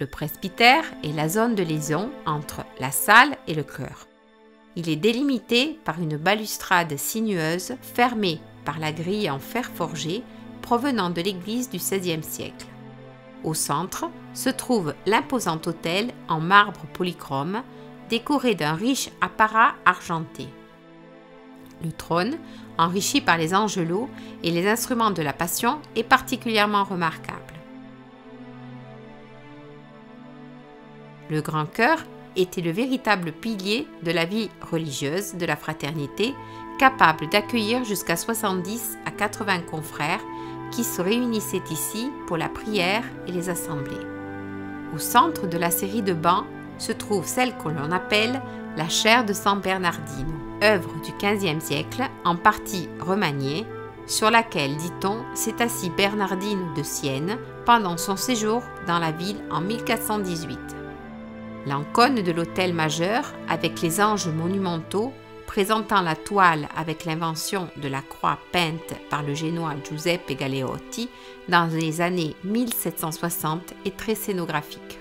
Le presbytère est la zone de liaison entre la salle et le chœur. Il est délimité par une balustrade sinueuse fermée par la grille en fer forgé provenant de l'église du XVIe siècle. Au centre se trouve l'imposant autel en marbre polychrome décoré d'un riche apparat argenté. Le trône, enrichi par les angelots et les instruments de la Passion, est particulièrement remarquable. Le grand chœur était le véritable pilier de la vie religieuse de la fraternité, capable d'accueillir jusqu'à 70 à 80 confrères qui se réunissaient ici pour la prière et les assemblées. Au centre de la série de bancs se trouve celle que l'on appelle la chaire de San Bernardino, œuvre du XVe siècle, en partie remaniée, sur laquelle, dit-on, s'est assis Bernardino de Sienne pendant son séjour dans la ville en 1418. L'enconne de l'autel majeur, avec les anges monumentaux, présentant la toile avec l'invention de la croix peinte par le génois Giuseppe Galeotti dans les années 1760, est très scénographique.